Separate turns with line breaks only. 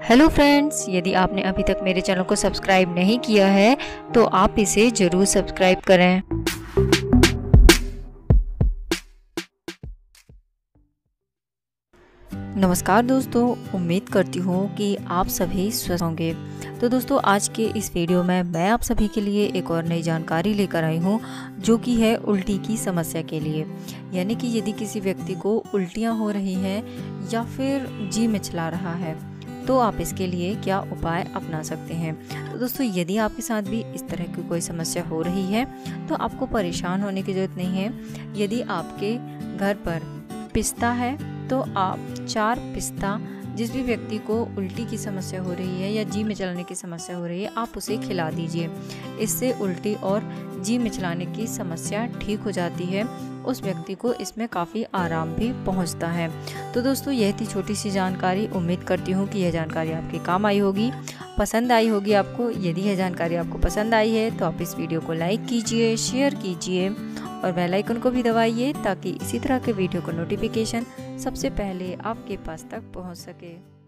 Hello friends यदि आपने अभी तक मेरे चैनल को सब्सक्राइब नहीं किया है तो आप इसे ज़रूर सब्सक्राइब करें। नमस्कार दोस्तों, उम्मीद करती हूँ कि आप सभी स्वस्थ होंगे। तो दोस्तों, आज के इस वीडियो में मैं आप सभी के लिए एक और नई जानकारी लेकर आई हूँ, जो कि है उल्टी की समस्या के लिए। यानी कि यदि किसी व्यक्ति को उल्टियाँ हो रही हैं या फिर जी मिचला रहा है तो आप इसके लिए क्या उपाय अपना सकते हैं? तो दोस्तों, यदि आपके साथ भी इस तरह की कोई समस्या हो रही है तो आपको परेशान होने की ज़रूरत नहीं है। यदि आपके घर पर पिस्ता है तो आप चार पिस्ता जिस भी व्यक्ति को उल्टी की समस्या हो रही है या जी में चलाने की समस्या हो रही है, आप उसे खिला दीजिए। इससे उल्टी और जी में चलाने की समस्या ठीक हो जाती है। उस व्यक्ति को इसमें काफ़ी आराम भी पहुँचता है। तो दोस्तों, यह थी छोटी सी जानकारी। उम्मीद करती हूँ कि यह जानकारी आपके काम आई होगी, पसंद आई होगी आपको। यदि यह जानकारी आपको पसंद आई है तो आप इस वीडियो को लाइक कीजिए, शेयर कीजिए। और बेल आइकन को भी दबाइए ताकि इसी तरह के वीडियो का नोटिफिकेशन सबसे पहले आपके पास तक पहुँच सके।